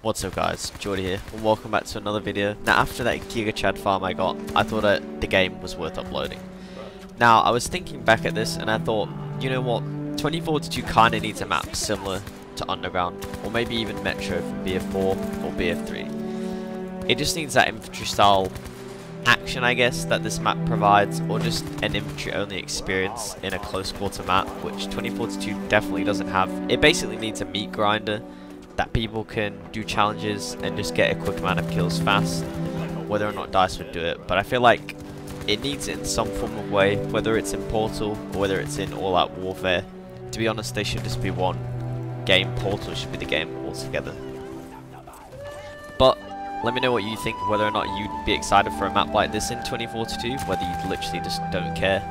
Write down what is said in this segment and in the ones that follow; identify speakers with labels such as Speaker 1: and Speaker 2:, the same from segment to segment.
Speaker 1: What's up guys, Jordy here, and welcome back to another video. Now after that Giga Chad farm I got, I thought that the game was worth uploading. Now I was thinking back at this and I thought, you know what, 2042 kinda needs a map similar to Underground, or maybe even Metro from BF4 or BF3. It just needs that infantry style action I guess that this map provides, or just an infantry only experience in a close quarter map, which 2042 definitely doesn't have. It basically needs a meat grinder that people can do challenges and just get a quick amount of kills fast. Whether or not DICE would do it, but I feel like it needs it in some form of way, whether it's in Portal or whether it's in All Out Warfare. To be honest, they should just be one game. Portal should be the game altogether. Let me know what you think, whether or not you'd be excited for a map like this in 2042, whether you literally just don't care.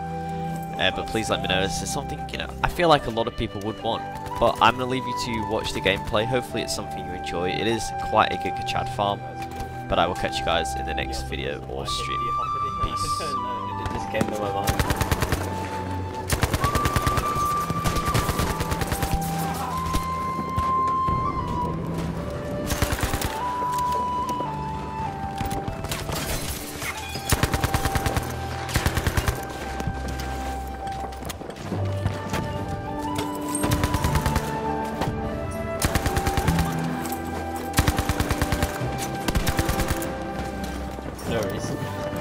Speaker 1: Uh, but please let me know, this is something, you know, I feel like a lot of people would want. But I'm going to leave you to watch the gameplay. Hopefully it's something you enjoy. It is quite a Giga Chad farm. But I will catch you guys in the next video or stream. Peace.
Speaker 2: No worries.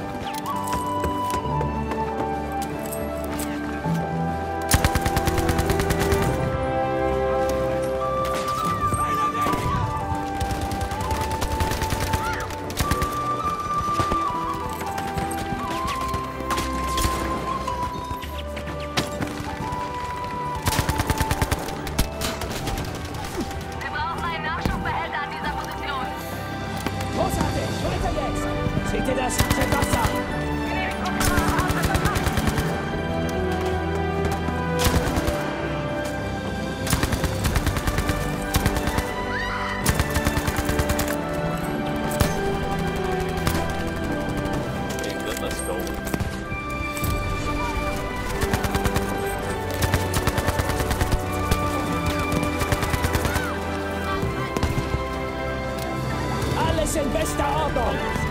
Speaker 3: In bester Ordnung!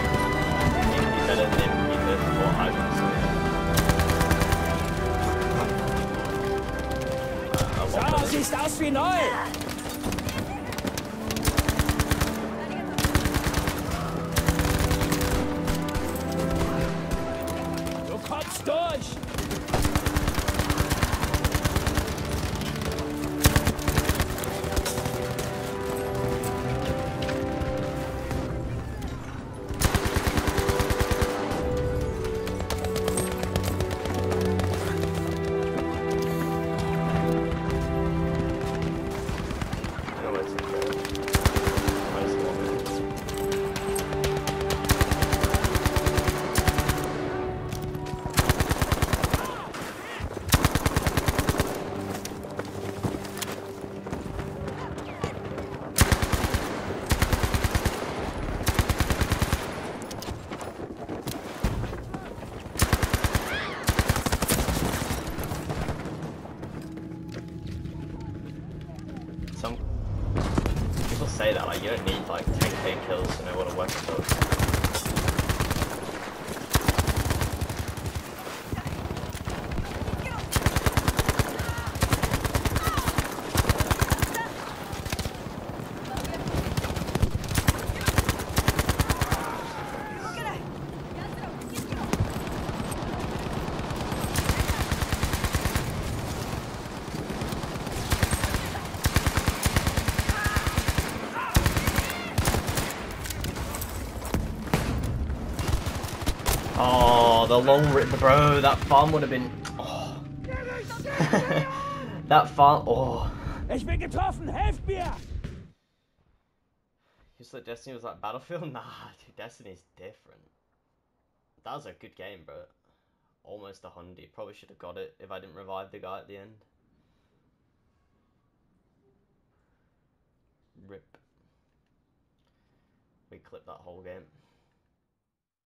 Speaker 3: Schau,
Speaker 2: Some people say that like you don't need like 10k kills to know what a weapon does. Oh, the long rip, bro. That farm would have been. Oh. that farm. Oh.
Speaker 3: Ich bin getroffen! Helft mir!
Speaker 2: You said Destiny was like Battlefield? Nah, dude, Destiny's different. That was a good game, bro. Almost a hundred. Probably should have got it if I didn't revive the guy at the end. Rip. We clipped that whole game.